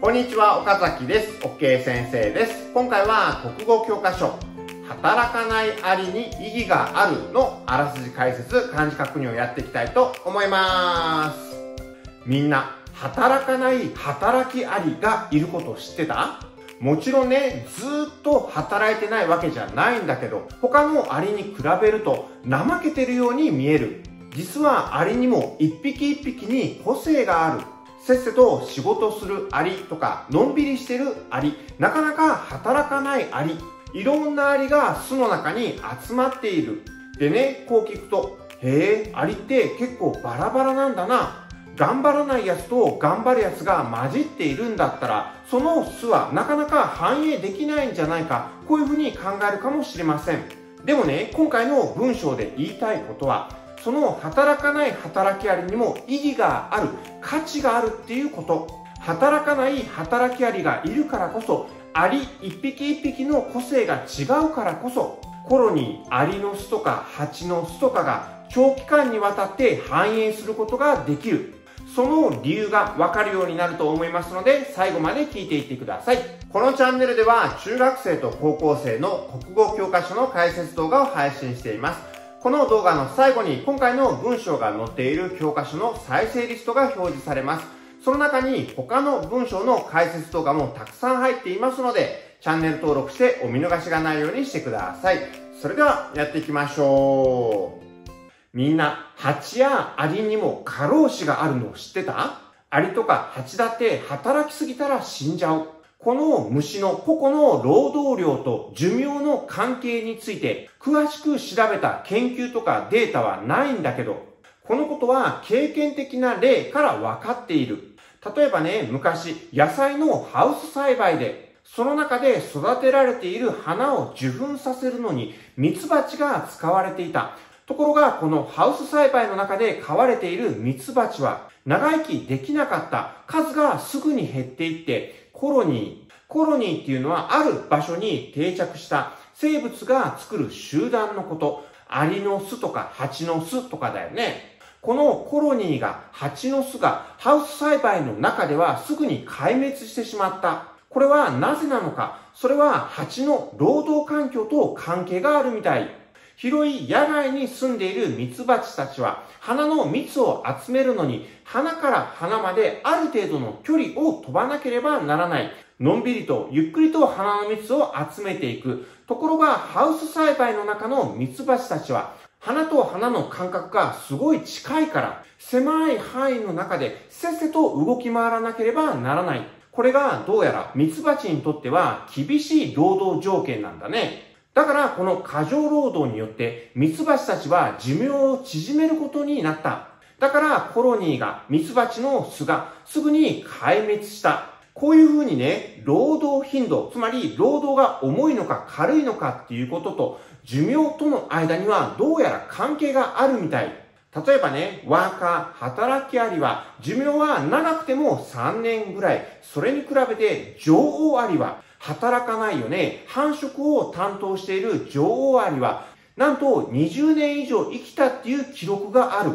こんにちは、岡崎です。OK 先生です。今回は国語教科書、働かないありに意義があるのあらすじ解説、漢字確認をやっていきたいと思います。みんな、働かない働きありがいることを知ってた？もちろんね、ずっと働いてないわけじゃないんだけど、他のアリに比べると怠けてるように見える。実はアリにも一匹一匹に個性がある。せっせと仕事するアリとか、のんびりしてるアリ、なかなか働かないアリ、いろんなアリが巣の中に集まっている。でね、こう聞くと、へえ、アリって結構バラバラなんだな。頑張らないやつと頑張るやつが混じっているんだったら、その巣はなかなか反映できないんじゃないか、こういうふうに考えるかもしれません。でもね、今回の文章で言いたいことは、その働かない働きありにも意義がある、価値があるっていうこと。働かない働きありがいるからこそ、アリ一匹一匹の個性が違うからこそ、コロニー、アリの巣とか蜂の巣とかが長期間にわたって繁栄することができる。その理由がわかるようになると思いますので、最後まで聞いていってください。このチャンネルでは、中学生と高校生の国語教科書の解説動画を配信しています。この動画の最後に今回の文章が載っている教科書の再生リストが表示されます。その中に他の文章の解説動画もたくさん入っていますので、チャンネル登録してお見逃しがないようにしてください。それではやっていきましょう。みんな、蜂やアリにも過労死があるのを知ってた？アリとか蜂だって働きすぎたら死んじゃう。この虫の個々の労働量と寿命の関係について詳しく調べた研究とかデータはないんだけど、このことは経験的な例から分かっている。例えばね、昔野菜のハウス栽培でその中で育てられている花を受粉させるのにミツバチが使われていた。ところが、このハウス栽培の中で飼われているミツバチは、長生きできなかった数がすぐに減っていって、コロニー、コロニーっていうのはある場所に定着した生物が作る集団のこと、アリの巣とか蜂の巣とかだよね。このコロニーが、蜂の巣がハウス栽培の中ではすぐに壊滅してしまった。これはなぜなのかそれは蜂の労働環境と関係があるみたい。広い野外に住んでいるミツバチたちは、花の蜜を集めるのに、花から花まである程度の距離を飛ばなければならない。のんびりとゆっくりと花の蜜を集めていく。ところが、ハウス栽培の中のミツバチたちは、花と花の間隔がすごい近いから、狭い範囲の中でせっせと動き回らなければならない。これがどうやらミツバチにとっては厳しい労働条件なんだね。だからこの過剰労働によってミツバチたちは寿命を縮めることになった。だからコロニーがミツバチの巣がすぐに壊滅した。こういうふうにね、労働頻度、つまり労働が重いのか軽いのかっていうことと寿命との間にはどうやら関係があるみたい。例えばね、ワーカー、働きアリは寿命は長くても3年ぐらい。それに比べて女王アリは働かないよね。繁殖を担当している女王アリは、なんと20年以上生きたっていう記録がある。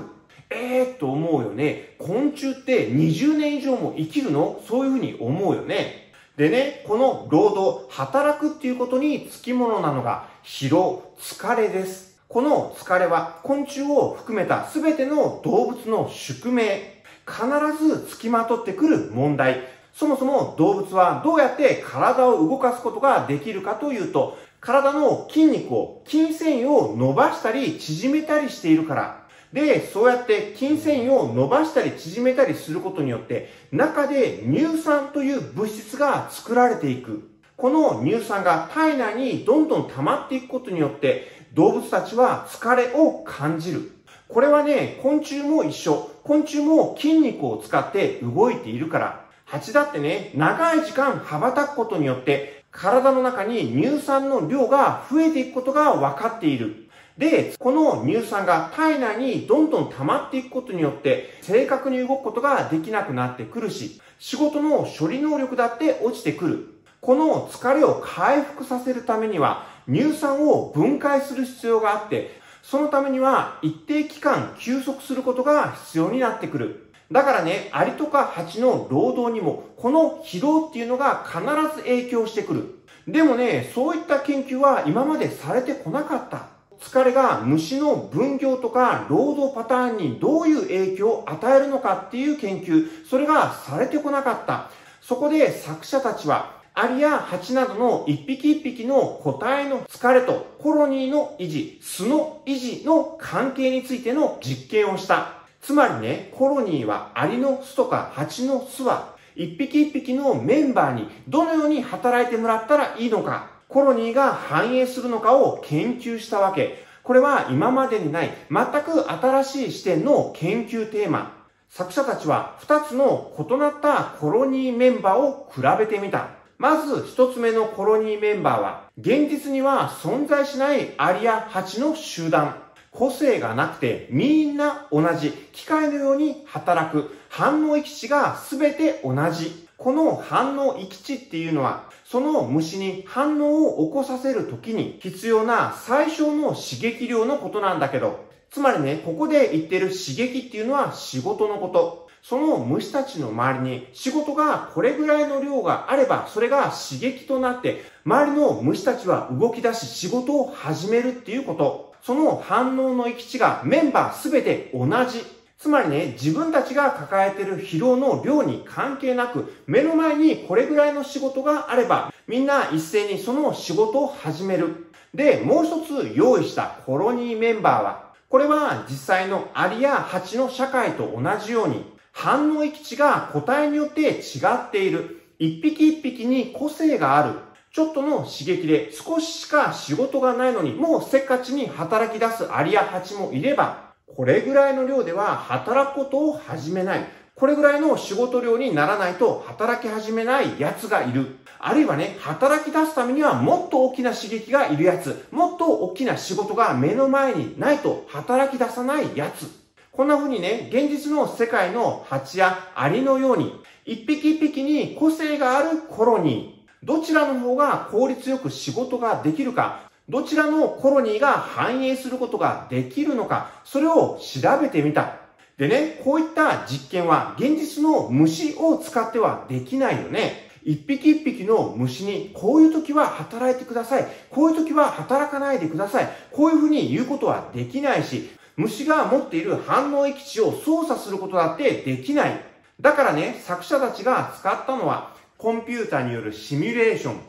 えーと思うよね。昆虫って20年以上も生きるの？そういうふうに思うよね。でね、この労働、働くっていうことにつきものなのが疲労、疲れです。この疲れは昆虫を含めた全ての動物の宿命、必ず付きまとってくる問題。そもそも動物はどうやって体を動かすことができるかというと、体の筋肉を、筋繊維を伸ばしたり縮めたりしているから。で、そうやって筋繊維を伸ばしたり縮めたりすることによって、中で乳酸という物質が作られていく。この乳酸が体内にどんどん溜まっていくことによって、動物たちは疲れを感じる。これはね、昆虫も一緒。昆虫も筋肉を使って動いているから。蜂だってね、長い時間羽ばたくことによって、体の中に乳酸の量が増えていくことが分かっている。で、この乳酸が体内にどんどん溜まっていくことによって、正確に動くことができなくなってくるし、仕事の処理能力だって落ちてくる。この疲れを回復させるためには、乳酸を分解する必要があって、そのためには一定期間休息することが必要になってくる。だからね、アリとかハチの労働にも、この疲労っていうのが必ず影響してくる。でもね、そういった研究は今までされてこなかった。疲れが虫の分業とか労働パターンにどういう影響を与えるのかっていう研究、それがされてこなかった。そこで作者たちは、アリやハチなどの一匹一匹の個体の疲れとコロニーの維持、巣の維持の関係についての実験をした。つまりね、コロニーはアリの巣とかハチの巣は一匹一匹のメンバーにどのように働いてもらったらいいのか、コロニーが反映するのかを研究したわけ。これは今までにない全く新しい視点の研究テーマ。作者たちは2つの異なったコロニーメンバーを比べてみた。まず1つ目のコロニーメンバーは、現実には存在しないアリやハチの集団。個性がなくてみんな同じ機械のように働く反応域値が全て同じ。この反応域値っていうのはその虫に反応を起こさせるときに必要な最小の刺激量のことなんだけど、つまりね、ここで言ってる刺激っていうのは仕事のこと。その虫たちの周りに仕事がこれぐらいの量があれば、それが刺激となって、周りの虫たちは動き出し仕事を始めるっていうこと。その反応の域値がメンバーすべて同じ。つまりね、自分たちが抱えている疲労の量に関係なく、目の前にこれぐらいの仕事があれば、みんな一斉にその仕事を始める。で、もう一つ用意したコロニーメンバーは、これは実際のアリやハチの社会と同じように、反応域値が個体によって違っている。一匹一匹に個性がある。ちょっとの刺激で少ししか仕事がないのにもうせっかちに働き出すアリやハチもいれば、これぐらいの量では働くことを始めない。これぐらいの仕事量にならないと働き始めない奴がいる。あるいはね、働き出すためにはもっと大きな刺激がいるやつ、もっと大きな仕事が目の前にないと働き出さないやつ。こんな風にね、現実の世界の蜂やアリのように、一匹一匹に個性があるコロニー、どちらの方が効率よく仕事ができるか、どちらのコロニーが反映することができるのか、それを調べてみた。でね、こういった実験は現実の虫を使ってはできないよね。一匹一匹の虫に、こういう時は働いてください。こういう時は働かないでください。こういうふうに言うことはできないし、虫が持っている反応域値を操作することだってできない。だからね、作者たちが使ったのは、コンピューターによるシミュレーション。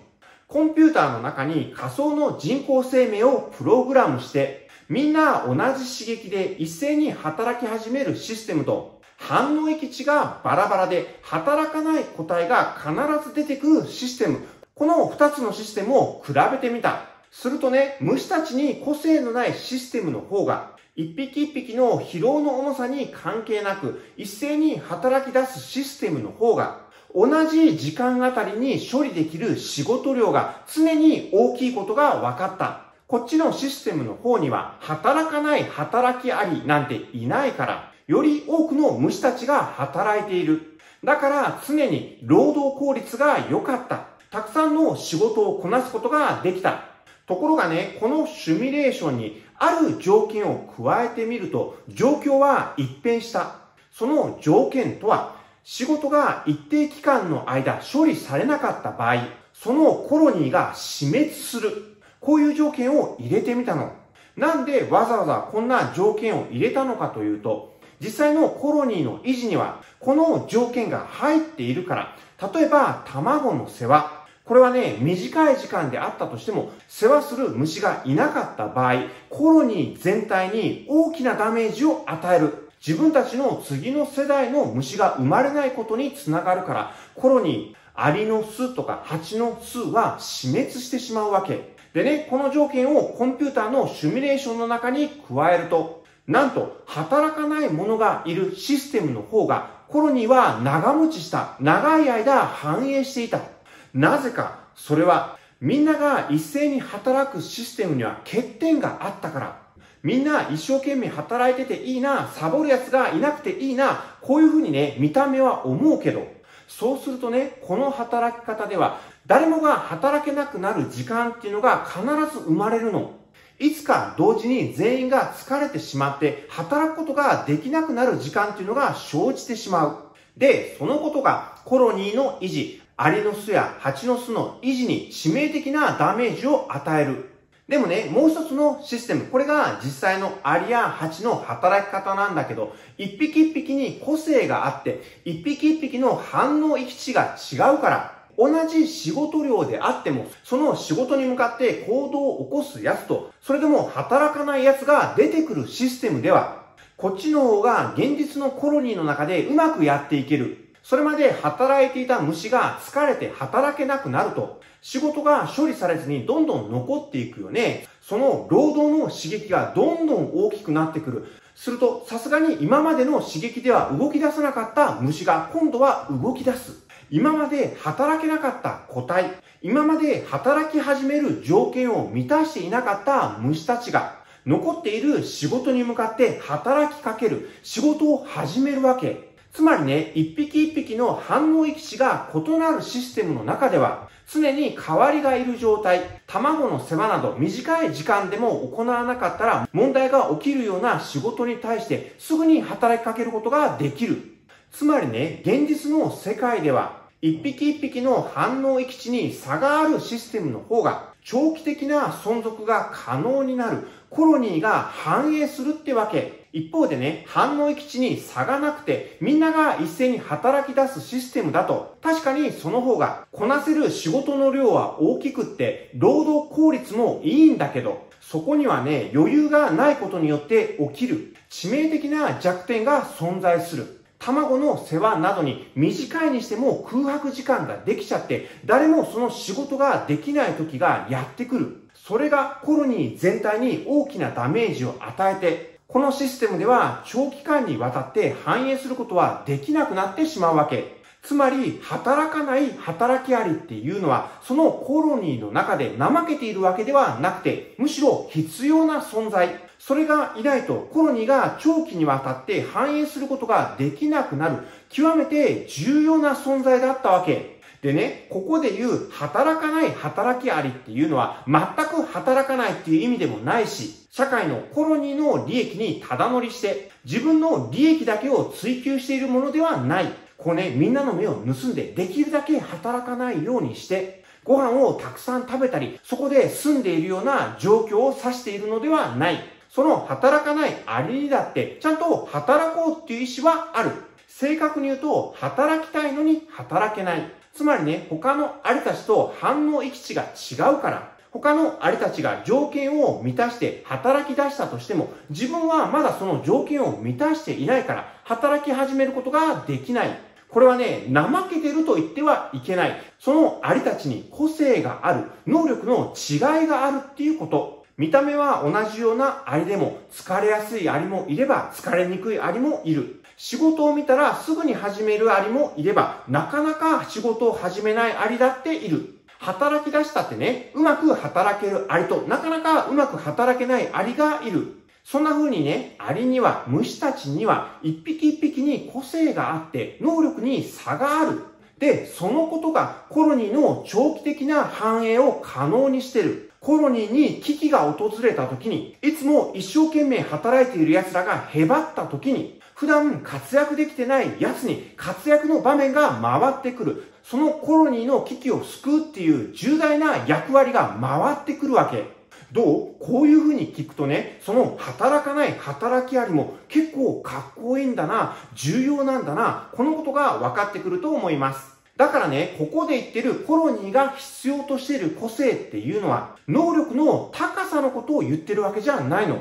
コンピューターの中に仮想の人工生命をプログラムして、みんな同じ刺激で一斉に働き始めるシステムと、反応域値がバラバラで働かない個体が必ず出てくるシステム。この2つのシステムを比べてみた。するとね、虫たちに個性のないシステムの方が、一匹一匹の疲労の重さに関係なく、一斉に働き出すシステムの方が、同じ時間あたりに処理できる仕事量が常に大きいことが分かった。こっちのシステムの方には働かない働きありなんていないから、より多くの虫たちが働いている。だから常に労働効率が良かった。たくさんの仕事をこなすことができた。ところがね、このシミュレーションにある条件を加えてみると、状況は一変した。その条件とは、仕事が一定期間の間処理されなかった場合、そのコロニーが死滅する。こういう条件を入れてみたの。なんでわざわざこんな条件を入れたのかというと、実際のコロニーの維持にはこの条件が入っているから、例えば卵の世話。これはね、短い時間であったとしても、世話する虫がいなかった場合、コロニー全体に大きなダメージを与える。自分たちの次の世代の虫が生まれないことにつながるから、コロニー、アリの巣とかハチの巣は死滅してしまうわけ。でね、この条件をコンピューターのシミュレーションの中に加えると、なんと働かないものがいるシステムの方がコロニーは長持ちした、長い間繁栄していた。なぜか、それはみんなが一斉に働くシステムには欠点があったから。みんな一生懸命働いてていいな、サボる奴がいなくていいな、こういうふうにね、見た目は思うけど、そうするとね、この働き方では、誰もが働けなくなる時間っていうのが必ず生まれるの。いつか同時に全員が疲れてしまって働くことができなくなる時間っていうのが生じてしまう。で、そのことがコロニーの維持、アリの巣や蜂の巣の維持に致命的なダメージを与える。でもね、もう一つのシステム、これが実際のアリや蜂の働き方なんだけど、一匹一匹に個性があって、一匹一匹の反応域値が違うから、同じ仕事量であっても、その仕事に向かって行動を起こすやつと、それでも働かないやつが出てくるシステムでは、こっちの方が現実のコロニーの中でうまくやっていける。それまで働いていた虫が疲れて働けなくなると、仕事が処理されずにどんどん残っていくよね。その労働の刺激がどんどん大きくなってくる。すると、さすがに今までの刺激では動き出さなかった虫が今度は動き出す。今まで働けなかった個体、今まで働き始める条件を満たしていなかった虫たちが、残っている仕事に向かって働きかける、仕事を始めるわけ。つまりね、一匹一匹の反応域値が異なるシステムの中では、常に代わりがいる状態、卵の世話など短い時間でも行わなかったら問題が起きるような仕事に対してすぐに働きかけることができる。つまりね、現実の世界では、一匹一匹の反応域値に差があるシステムの方が、長期的な存続が可能になる、コロニーが繁栄するってわけ。一方でね、反応域値に差がなくて、みんなが一斉に働き出すシステムだと、確かにその方が、こなせる仕事の量は大きくって、労働効率もいいんだけど、そこにはね、余裕がないことによって起きる、致命的な弱点が存在する。卵の世話などに短いにしても空白時間ができちゃって、誰もその仕事ができない時がやってくる。それがコロニー全体に大きなダメージを与えて、このシステムでは長期間にわたって反映することはできなくなってしまうわけ。つまり、働かない働きありっていうのは、そのコロニーの中で怠けているわけではなくて、むしろ必要な存在。それがいないと、コロニーが長期にわたって反映することができなくなる、極めて重要な存在だったわけ。でね、ここで言う働かない働きありっていうのは全く働かないっていう意味でもないし、社会のコロニーの利益にただ乗りして、自分の利益だけを追求しているものではない。こうね、みんなの目を盗んで、できるだけ働かないようにして、ご飯をたくさん食べたり、そこで住んでいるような状況を指しているのではない。その働かないありにだって、ちゃんと働こうっていう意思はある。正確に言うと、働きたいのに働けない。つまりね、他のアリたちと反応域値が違うから、他のアリたちが条件を満たして働き出したとしても、自分はまだその条件を満たしていないから、働き始めることができない。これはね、怠けてると言ってはいけない。そのアリたちに個性がある、能力の違いがあるっていうこと。見た目は同じようなアリでも、疲れやすいアリもいれば、疲れにくいアリもいる。仕事を見たらすぐに始めるアリもいれば、なかなか仕事を始めないアリだっている。働き出したってね、うまく働けるアリと、なかなかうまく働けないアリがいる。そんな風にね、アリには、虫たちには、一匹一匹に個性があって、能力に差がある。で、そのことがコロニーの長期的な繁栄を可能にしてる。コロニーに危機が訪れた時に、いつも一生懸命働いている奴らがへばった時に、普段活躍できてない奴に活躍の場面が回ってくる。そのコロニーの危機を救うっていう重大な役割が回ってくるわけ。どう？こういう風に聞くとね、その働かない働きありも結構かっこいいんだな、重要なんだな、このことが分かってくると思います。だからね、ここで言ってるコロニーが必要としている個性っていうのは、能力の高さのことを言ってるわけじゃないの。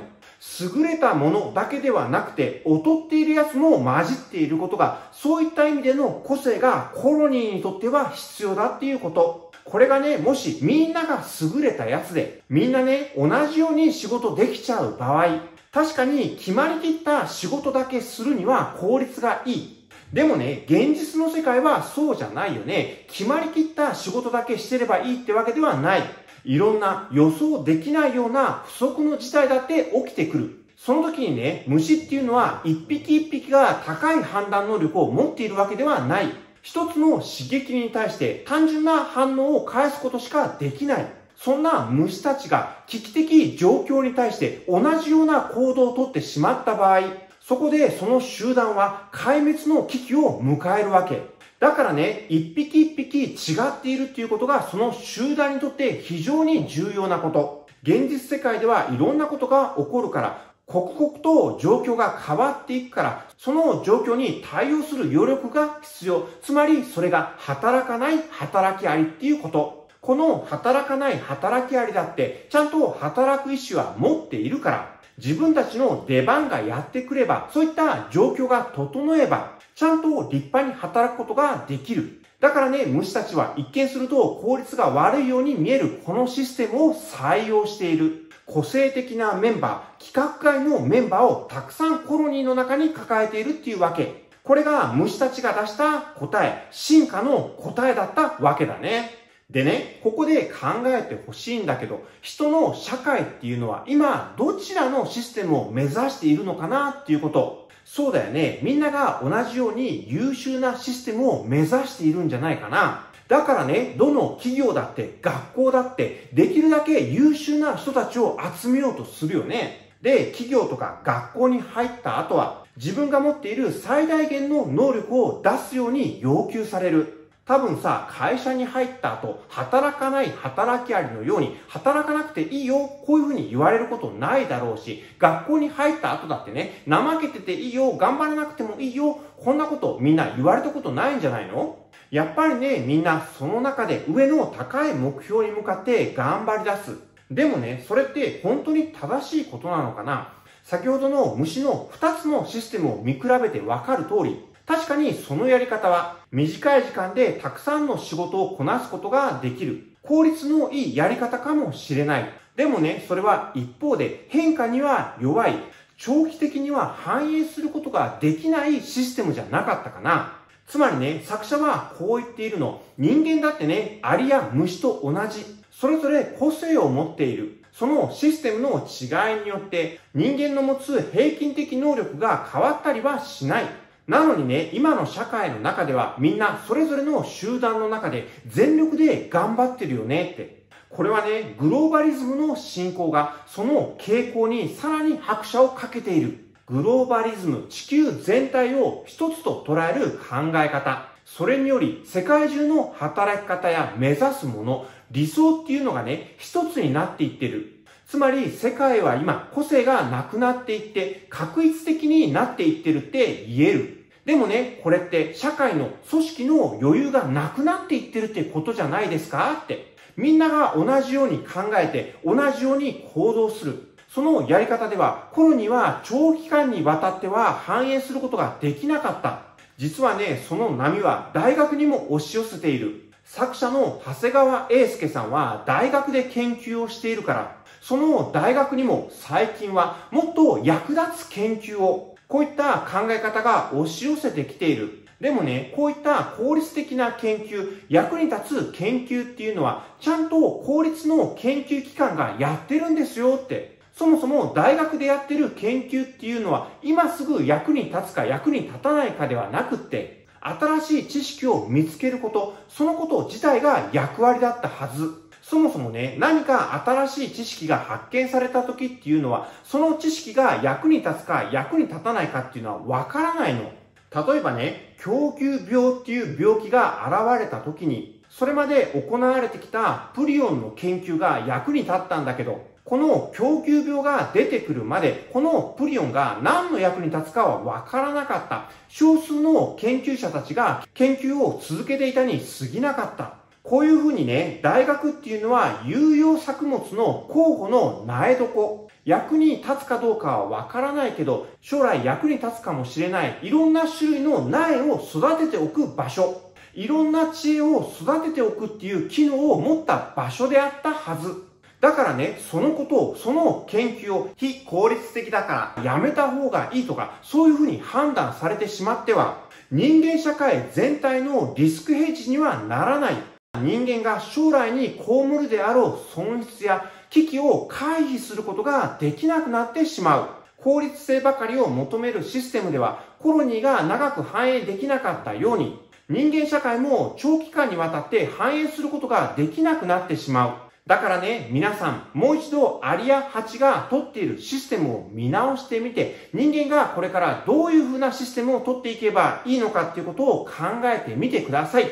優れたものだけではなくて、劣っているやつも混じっていることが、そういった意味での個性がコロニーにとっては必要だっていうこと。これがね、もしみんなが優れたやつで、みんなね、同じように仕事できちゃう場合、確かに決まりきった仕事だけするには効率がいい。でもね、現実の世界はそうじゃないよね。決まりきった仕事だけしてればいいってわけではない。いろんな予想できないような不測の事態だって起きてくる。その時にね、虫っていうのは一匹一匹が高い判断能力を持っているわけではない。一つの刺激に対して単純な反応を返すことしかできない。そんな虫たちが危機的状況に対して同じような行動をとってしまった場合、そこでその集団は壊滅の危機を迎えるわけ。だからね、一匹一匹違っているっていうことがその集団にとって非常に重要なこと。現実世界ではいろんなことが起こるから、刻々と状況が変わっていくから、その状況に対応する余力が必要。つまり、それが働かない働きありっていうこと。この働かない働きありだって、ちゃんと働く意思は持っているから、自分たちの出番がやってくれば、そういった状況が整えば、ちゃんと立派に働くことができる。だからね、虫たちは一見すると効率が悪いように見えるこのシステムを採用している。個性的なメンバー、企画会のメンバーをたくさんコロニーの中に抱えているっていうわけ。これが虫たちが出した答え、進化の答えだったわけだね。でね、ここで考えてほしいんだけど、人の社会っていうのは今どちらのシステムを目指しているのかなっていうこと。そうだよね。みんなが同じように優秀なシステムを目指しているんじゃないかな。だからね、どの企業だって学校だってできるだけ優秀な人たちを集めようとするよね。で、企業とか学校に入った後は自分が持っている最大限の能力を出すように要求される。多分さ、会社に入った後、働かない働きありのように、働かなくていいよ、こういうふうに言われることないだろうし、学校に入った後だってね、怠けてていいよ、頑張らなくてもいいよ、こんなことみんな言われたことないんじゃないの？やっぱりね、みんなその中で上の高い目標に向かって頑張り出す。でもね、それって本当に正しいことなのかな？先ほどの虫の2つのシステムを見比べてわかる通り、確かにそのやり方は短い時間でたくさんの仕事をこなすことができる。効率のいいやり方かもしれない。でもね、それは一方で変化には弱い。長期的には反映することができないシステムじゃなかったかな。つまりね、作者はこう言っているの。人間だってね、アリや虫と同じ。それぞれ個性を持っている。そのシステムの違いによって人間の持つ平均的能力が変わったりはしない。なのにね、今の社会の中ではみんなそれぞれの集団の中で全力で頑張ってるよねって。これはね、グローバリズムの進行がその傾向にさらに拍車をかけている。グローバリズム、地球全体を一つと捉える考え方。それにより世界中の働き方や目指すもの、理想っていうのがね、一つになっていってる。つまり世界は今個性がなくなっていって確一的になっていってるって言える。でもね、これって社会の組織の余裕がなくなっていってるってことじゃないですか？って。みんなが同じように考えて同じように行動する。そのやり方ではコロニーは長期間にわたっては反映することができなかった。実はね、その波は大学にも押し寄せている。作者の長谷川英介さんは大学で研究をしているから、その大学にも最近はもっと役立つ研究を、こういった考え方が押し寄せてきている。でもね、こういった効率的な研究、役に立つ研究っていうのは、ちゃんと効率の研究機関がやってるんですよって。そもそも大学でやってる研究っていうのは、今すぐ役に立つか役に立たないかではなくって、新しい知識を見つけること、そのこと自体が役割だったはず。そもそもね、何か新しい知識が発見された時っていうのは、その知識が役に立つか役に立たないかっていうのはわからないの。例えばね、供給病っていう病気が現れた時に、それまで行われてきたプリオンの研究が役に立ったんだけど、この供給病が出てくるまで、このプリオンが何の役に立つかはわからなかった。少数の研究者たちが研究を続けていたに過ぎなかった。こういうふうにね、大学っていうのは有用作物の候補の苗床。役に立つかどうかはわからないけど、将来役に立つかもしれないいろんな種類の苗を育てておく場所。いろんな知恵を育てておくっていう機能を持った場所であったはず。だからね、そのことを、その研究を非効率的だからやめた方がいいとか、そういうふうに判断されてしまっては、人間社会全体のリスクヘッジにはならない。人間が将来に被るであろう損失や危機を回避することができなくなってしまう。効率性ばかりを求めるシステムではコロニーが長く繁栄できなかったように人間社会も長期間にわたって繁栄することができなくなってしまう。だからね、皆さん、もう一度アリやハチが取っているシステムを見直してみて、人間がこれからどういう風なシステムを取っていけばいいのかっていうことを考えてみてください。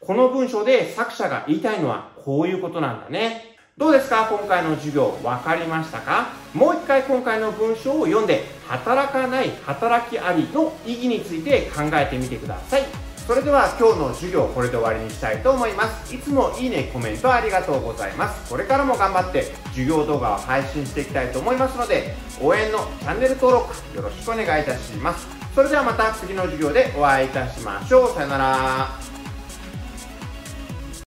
この文章で作者が言いたいのはこういうことなんだね。どうですか？今回の授業分かりましたか？もう一回今回の文章を読んで働かない働きありの意義について考えてみてください。それでは今日の授業これで終わりにしたいと思います。いつもいいねコメントありがとうございます。これからも頑張って授業動画を配信していきたいと思いますので応援のチャンネル登録よろしくお願いいたします。それではまた次の授業でお会いいたしましょう。さよなら。